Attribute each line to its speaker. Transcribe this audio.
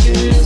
Speaker 1: you.